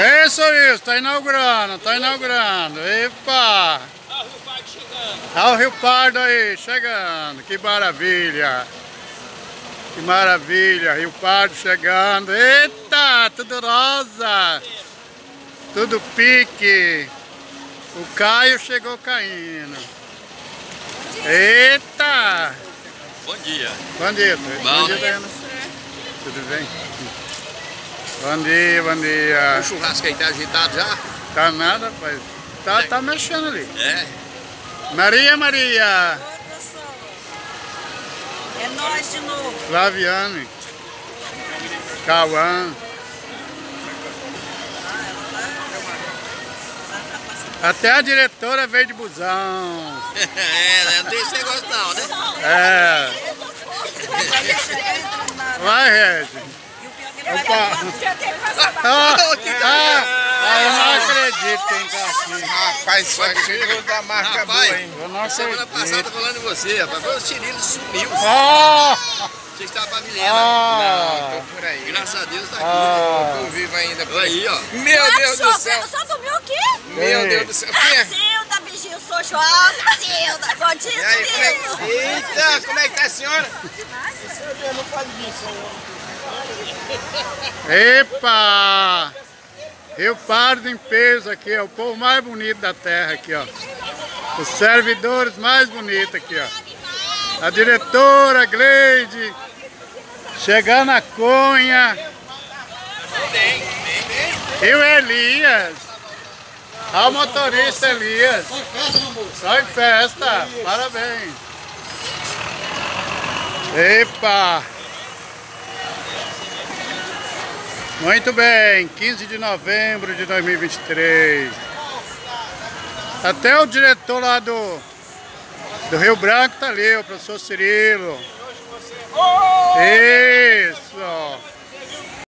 É isso aí, tá inaugurando, tá inaugurando. Epa! Olha o Rio Pardo aí, chegando. Que maravilha. Que maravilha, Rio Pardo chegando. Eita, tudo rosa. Tudo pique. O Caio chegou caindo. Eita! Bom dia. Bom dia. Bom, bom dia, né? Diana. Tudo bem? Bom dia, bom dia. O churrasco aí tá agitado já? Tá nada, rapaz. Tá, tá mexendo ali. É. Maria, Maria. Oi, pessoal. É nós de novo. Flaviane. Cauã. Até a diretora veio de busão. é, né? não tem esse negócio não, né? É. Vai, Regi. Opa. Ah, ah, ah, eu não acredito que tem aqui. Rapaz, isso aqui chegou da marca Rapaz, boa, hein? Eu não semana passada acredito. falando de você, rapaz. O Cirilo sumiu. Ah, Você estava pra Milena. ah, Tô por aí. Graças a Deus tá aqui. ah. Tô vivo ainda. Olha aí, ó. Meu Deus do céu. Só dormiu aqui? Meu Ei. Deus do céu. Quem é? Eu sou João. Silda, bom dia, como é. Eita, como é que tá a senhora? Epa! Rio Pardo em peso aqui, ó. O povo mais bonito da terra aqui, ó. Os servidores mais bonitos aqui, ó. A diretora Gleide. Chegando a Cunha. E o Elias. Olha o motorista Elias. Só em festa. Parabéns. Epa! Muito bem, 15 de novembro de 2023. Até o diretor lá do, do Rio Branco tá ali, o professor Cirilo. Isso!